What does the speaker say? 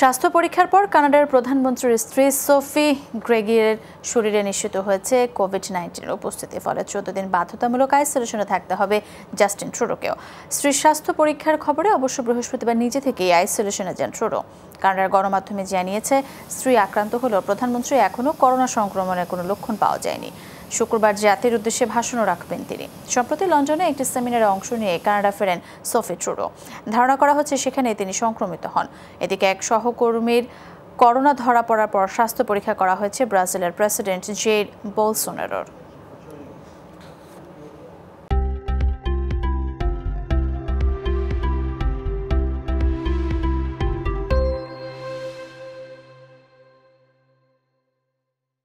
স্বাস্থ্য পরীক্ষার পর কানাডার প্রধানমন্ত্রীর স্ত্রী সোফি গ্রেগিয়ের শরীরে নিশ্চিত হয়েছে কোভিড নাইন্টিনের উপস্থিতি, ফলে চোদ্দ দিন বাধ্যতামূলক আইসোলেশনে থাকতে হবে জাস্টিন ট্রুডোকেও। স্ত্রীর স্বাস্থ্য পরীক্ষার খবরে অবশ্য বৃহস্পতিবার নিজে থেকেই আইসোলেশনে যান ট্রুডো। কানাডার গণমাধ্যমে জানিয়েছে, স্ত্রী আক্রান্ত হলেও প্রধানমন্ত্রী এখনও করোনা সংক্রমণের কোনো লক্ষণ পাওয়া যায়নি। শুক্রবার জাতির উদ্দেশ্যে ভাষণও রাখবেন তিনি। সম্প্রতি লন্ডনে একটি সেমিনারে অংশ নিয়ে কানাডা ফেরেন সোফি ট্রুডো। ধারণা করা হচ্ছে সেখানে তিনি সংক্রমিত হন। এদিকে এক সহকর্মীর করোনা ধরা পড়ার পর স্বাস্থ্য পরীক্ষা করা হয়েছে ব্রাজিলের প্রেসিডেন্ট জেড বোলসোনারোর।